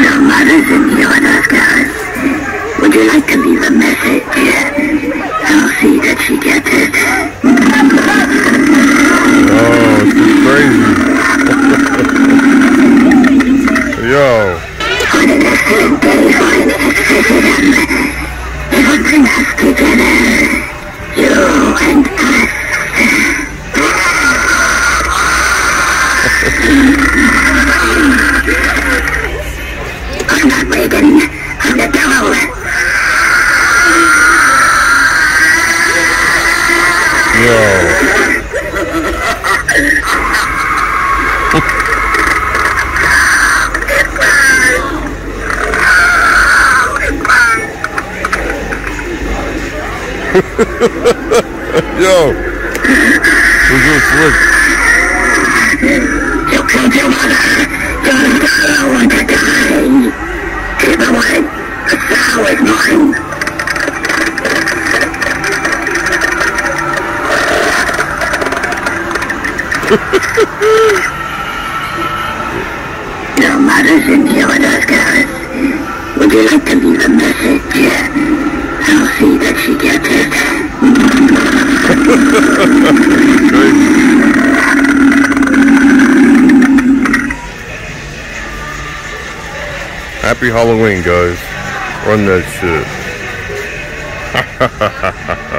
Your mother's in here with us, Karras. Would you like to leave a message? I'll see that she gets it. Oh, she's crazy. Yo. I'm not Regan. I'm the devil. Yo. Yo. Who's this slick? You killed your mother. Devil want to die. Your mother's in here with us, Karras. Would you like to leave a message? I'll see that she gets it. Happy Halloween, guys. Run that shit.